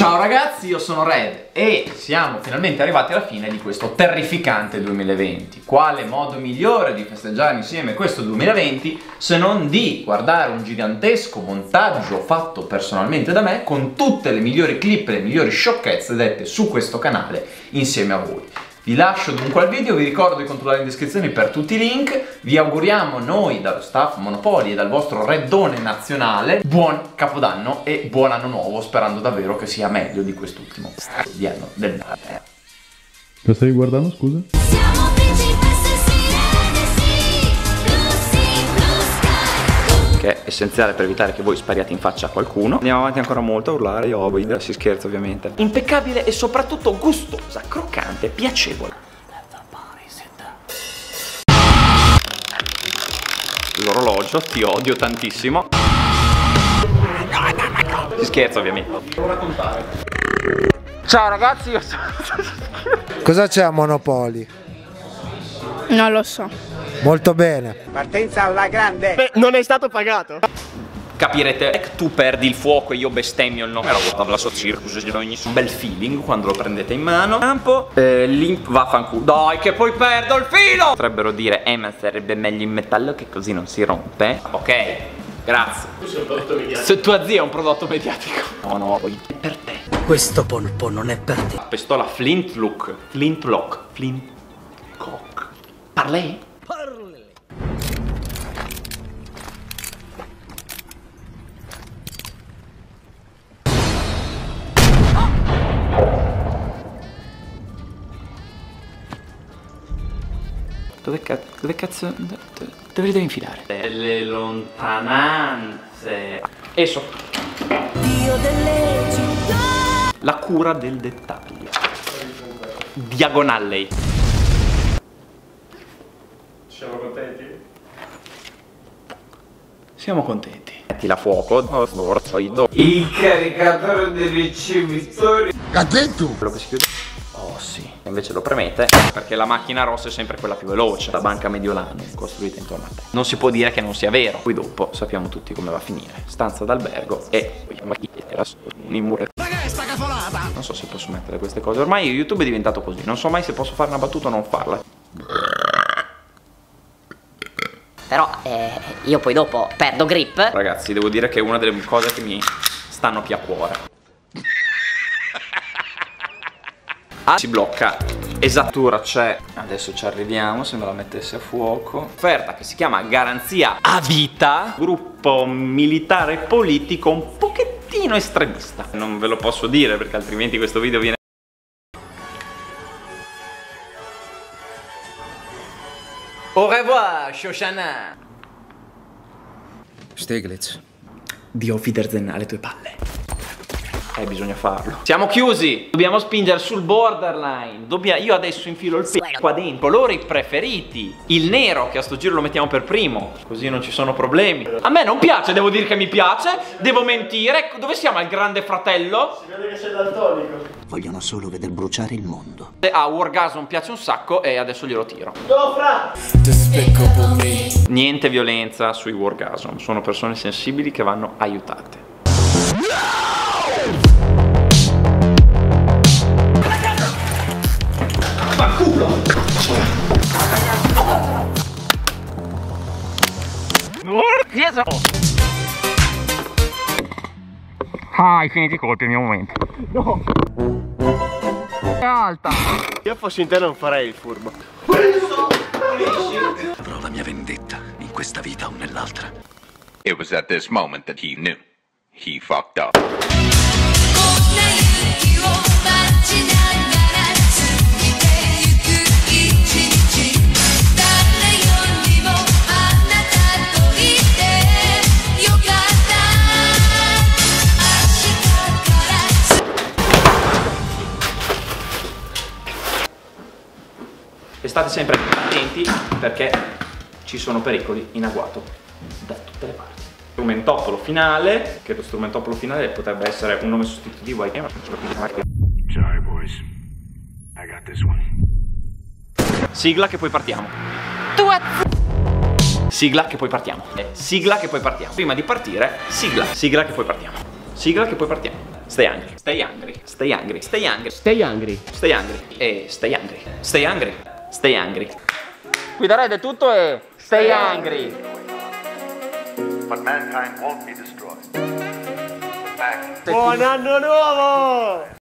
Ciao ragazzi, io sono Red e siamo finalmente arrivati alla fine di questo terrificante 2020. Quale modo migliore di festeggiare insieme questo 2020 se non di guardare un gigantesco montaggio fatto personalmente da me con tutte le migliori clip e le migliori sciocchezze dette su questo canale insieme a voi. Vi lascio dunque al video, vi ricordo di controllare in descrizione per tutti i link, vi auguriamo noi dallo staff Monopoli e dal vostro reddone nazionale buon capodanno e buon anno nuovo, sperando davvero che sia meglio di quest'ultimo di anno del Cosa stavi guardando, scusa? Che è essenziale per evitare che voi spariate in faccia a qualcuno. Andiamo avanti ancora molto a urlare, io ovoid, si scherza ovviamente. Impeccabile e soprattutto gustosa, croccante, piacevole. L'orologio, ti odio tantissimo. Si scherza ovviamente. Devo raccontare. Ciao ragazzi, io sono... Cosa c'è a Monopoli? Non lo so. Molto bene. Beh, non è stato pagato. Capirete, tu perdi il fuoco e io bestemmio il nome. Era la so circus, ogni un bel feeling quando lo prendete in mano. Campo, eh, link vaffanculo. Dai, che poi perdo il filo! Potrebbero dire, eh, ma sarebbe meglio in metallo che così non si rompe. Ok, grazie. Tu sei un prodotto mediatico. Se tua zia è un prodotto mediatico. No, no, poi è per te. Questo polpo non è per te. Pistola Flintlock. Flintlock. Flintcock. Parley? Dove cazzo, dove cazzo, dove, li devi infilare? Le lontananze. Esso. Dio delle città. La cura del dettaglio. Diagonalley. Siamo contenti? Siamo contenti. Mettila a fuoco. Il caricatore del ricevitore. Quello che si chiude. Invece lo premete perché la macchina rossa è sempre quella più veloce. La banca Mediolano costruita intorno a te. Non si può dire che non sia vero. Poi dopo sappiamo tutti come va a finire. Stanza d'albergo e un muro. Non so se posso mettere queste cose. Ormai YouTube è diventato così. Non so mai se posso fare una battuta o non farla. Però eh, io poi dopo perdo grip. Ragazzi, devo dire che è una delle cose che mi stanno più a cuore. Ah, si blocca. Esattura c'è. Adesso ci arriviamo, se me la mettesse a fuoco. Offerta che si chiama Garanzia a vita. Gruppo militare politico un pochettino estremista. Non ve lo posso dire perché altrimenti questo video viene Au revoir, Shoshana! Stiglitz. Dio Wiedersehen alle tue palle. Eh, bisogna farlo. Siamo chiusi! Dobbiamo spingere sul borderline. Dobbia- Io adesso infilo il pelo qua dentro. Colori preferiti. Il nero, che a sto giro lo mettiamo per primo. Così non ci sono problemi. A me non piace, devo dire che mi piace. Devo mentire. Dove siamo al grande fratello? Vogliono solo veder bruciare il mondo. A Wargasm piace un sacco e adesso glielo tiro. Niente violenza sui Wargasm. Sono persone sensibili che vanno aiutate. Ah, hai finito i colpi, il mio momento. No! È alta! Io fossi in te non farei il furbo. Avrò la mia vendetta in questa vita o nell'altra. It was at this moment that he knew. He fucked up. State sempre attenti perché ci sono pericoli in agguato da tutte le parti. Strumentopolo finale, che lo strumentopolo finale potrebbe essere un nome sostitutivo ai Sorry, boys. I got this one. Sigla che poi partiamo. Sigla che poi partiamo. Eh, Sigla che poi partiamo. Prima di partire, sigla. Sigla che poi partiamo. Sigla che poi partiamo. Stay angry. Stay angry. Stay angry. Stay angry. Stay angry. Stay angry. E stay angry. Stay angry. Stay angry. Qui da Red è tutto e stay angry. But mankind won't be destroyed. Buon anno nuovo!